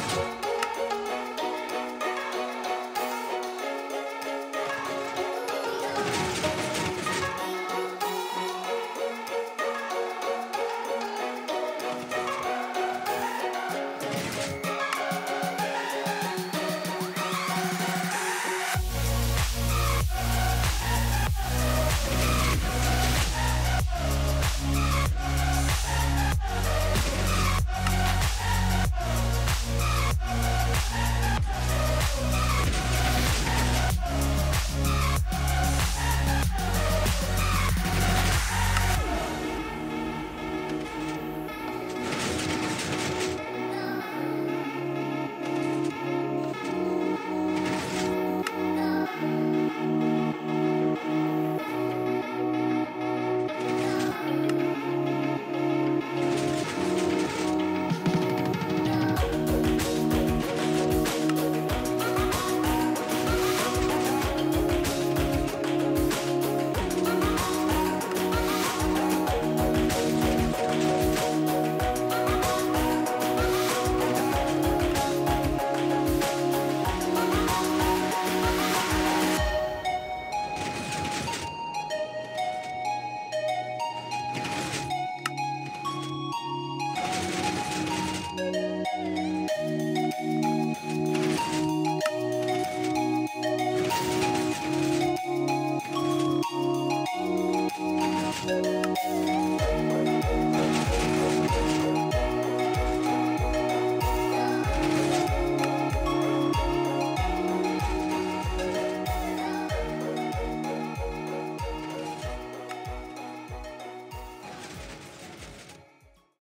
Bye. Música